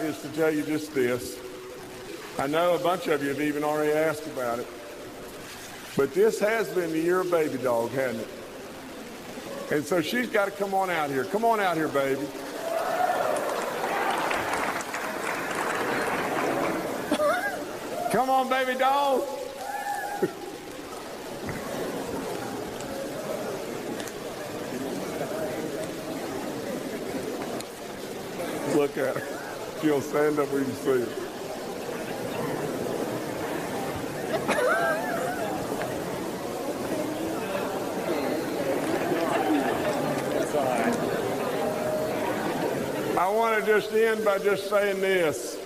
is to tell you just this. I know a bunch of you have even already asked about it. But this has been the year of baby dog, hasn't it? And so she's got to come on out here. Come on out here, baby. come on, baby dog. Look at her. Stand up you see her. I want to just end by just saying this.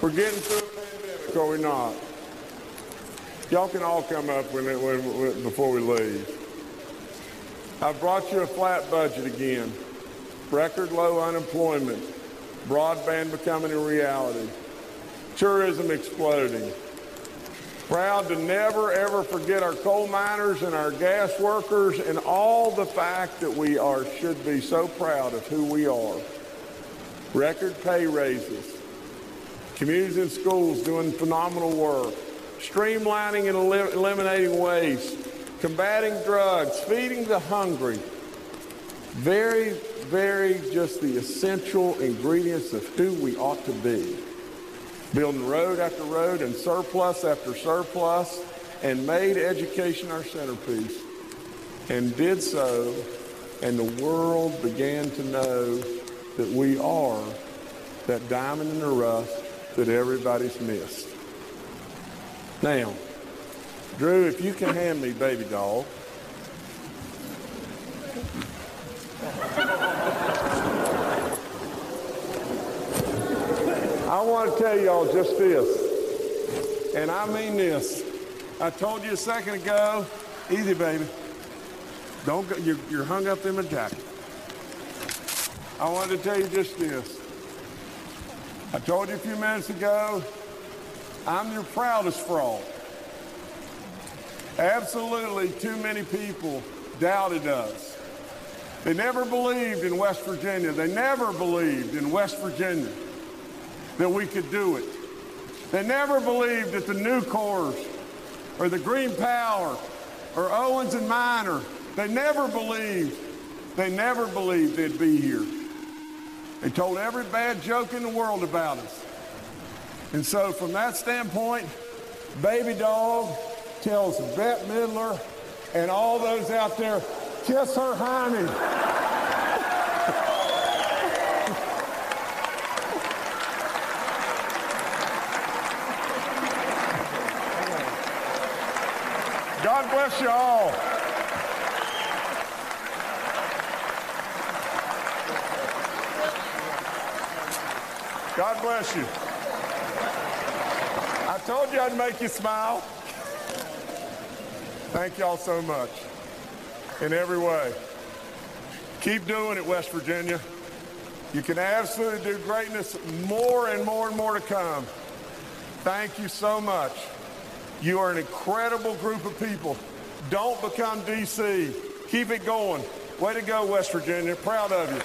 We're getting through a pandemic, are we not? Y'all can all come up when, when, when, before we leave. I've brought you a flat budget again. Record low unemployment. Broadband becoming a reality. Tourism exploding. Proud to never ever forget our coal miners and our gas workers and all the fact that we are should be so proud of who we are. Record pay raises. Communities and schools doing phenomenal work. Streamlining and elim- eliminating waste. Combating drugs. Feeding the hungry. Very, very just the essential ingredients of who we ought to be building road after road and surplus after surplus, and made education our centerpiece, and did so, and the world began to know that we are that diamond in the rough that everybody's missed. Now, Drew, if you can hand me baby doll. I want to tell y'all just this, and I mean this. I told you a second ago, easy, baby. Don't go, you're, you're hung up in my jacket. I wanted to tell you just this. I told you a few minutes ago, I'm your proudest fraud. Absolutely too many people doubted us. They never believed in West Virginia. They never believed in West Virginia that we could do it. They never believed that the Nucors or the Green Power or Owens and Minor, they never believed, they never believed they'd be here. They told every bad joke in the world about us. And so from that standpoint, Baby Dog tells Bette Midler and all those out there, kiss her hiney. God bless you all. God bless you. I told you I'd make you smile. Thank y'all so much in every way. Keep doing it, West Virginia. You can absolutely do greatness more and more and more to come. Thank you so much. You are an incredible group of people. Don't become DC. Keep it going. Way to go, West Virginia. Proud of you.